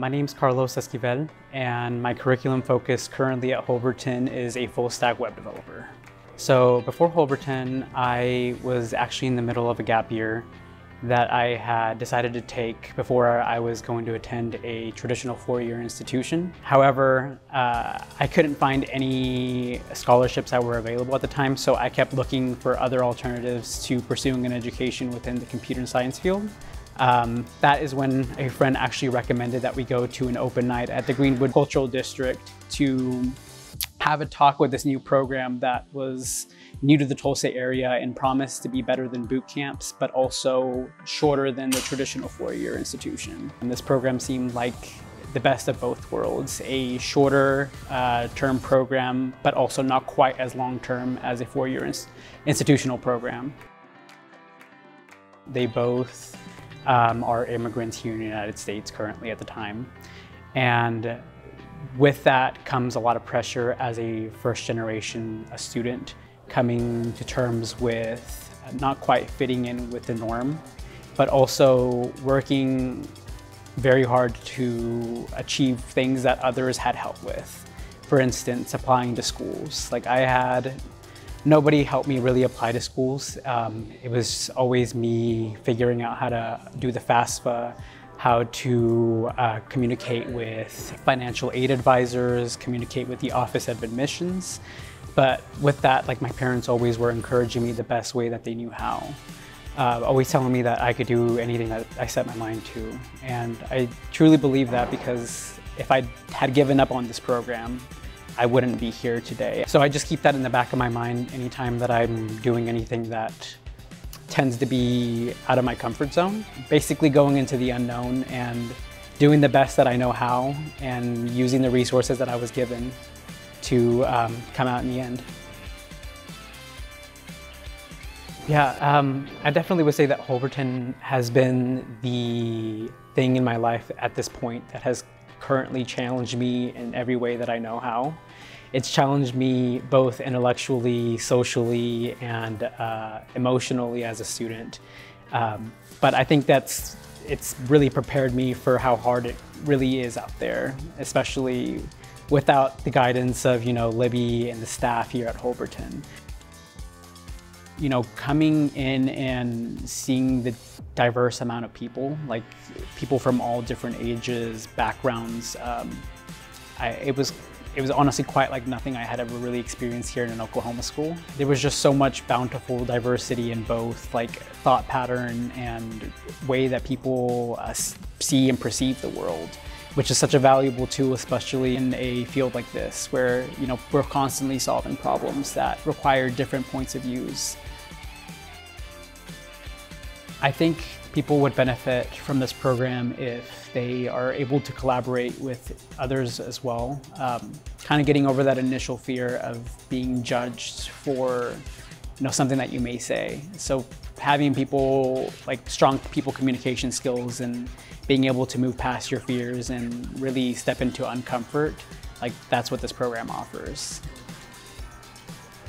My name is Carlos Esquivel, and my curriculum focus currently at Holberton is a full stack web developer. So before Holberton, I was actually in the middle of a gap year that I had decided to take before I was going to attend a traditional four-year institution. However, uh, I couldn't find any scholarships that were available at the time, so I kept looking for other alternatives to pursuing an education within the computer science field. Um, that is when a friend actually recommended that we go to an open night at the Greenwood Cultural District to have a talk with this new program that was new to the Tulsa area and promised to be better than boot camps, but also shorter than the traditional four-year institution. And this program seemed like the best of both worlds, a shorter uh, term program, but also not quite as long term as a four-year ins institutional program. They both um, are immigrants here in the United States currently at the time. And with that comes a lot of pressure as a first generation a student coming to terms with not quite fitting in with the norm, but also working very hard to achieve things that others had help with. For instance, applying to schools. Like I had nobody helped me really apply to schools. Um, it was always me figuring out how to do the FAFSA, how to uh, communicate with financial aid advisors, communicate with the Office of Admissions. But with that, like my parents always were encouraging me the best way that they knew how. Uh, always telling me that I could do anything that I set my mind to. And I truly believe that because if I had given up on this program, I wouldn't be here today. So I just keep that in the back of my mind anytime that I'm doing anything that tends to be out of my comfort zone. Basically going into the unknown and doing the best that I know how and using the resources that I was given to um, come out in the end. Yeah, um, I definitely would say that Holberton has been the thing in my life at this point that has currently challenged me in every way that I know how. It's challenged me both intellectually, socially, and uh, emotionally as a student. Um, but I think that's it's really prepared me for how hard it really is out there, especially without the guidance of you know Libby and the staff here at Holberton. You know, coming in and seeing the diverse amount of people, like people from all different ages, backgrounds. Um, I, it was it was honestly quite like nothing I had ever really experienced here in an Oklahoma school. There was just so much bountiful diversity in both like thought pattern and way that people uh, see and perceive the world, which is such a valuable tool, especially in a field like this, where you know we're constantly solving problems that require different points of views. I think people would benefit from this program if they are able to collaborate with others as well. Um, kind of getting over that initial fear of being judged for you know, something that you may say. So having people, like strong people communication skills and being able to move past your fears and really step into uncomfort, like that's what this program offers.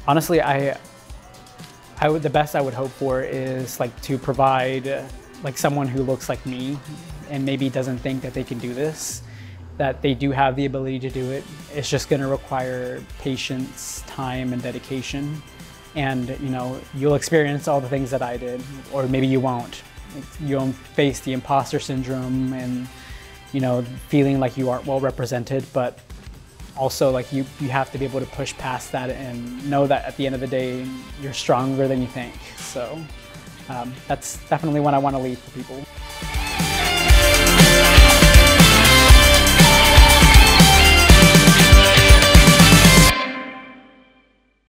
Honestly, I, I would, the best I would hope for is like to provide like someone who looks like me and maybe doesn't think that they can do this, that they do have the ability to do it. It's just going to require patience, time, and dedication. And you know, you'll experience all the things that I did, or maybe you won't. You'll face the imposter syndrome and you know, feeling like you aren't well represented, but also like you, you have to be able to push past that and know that at the end of the day, you're stronger than you think. So um, that's definitely what I want to leave for people.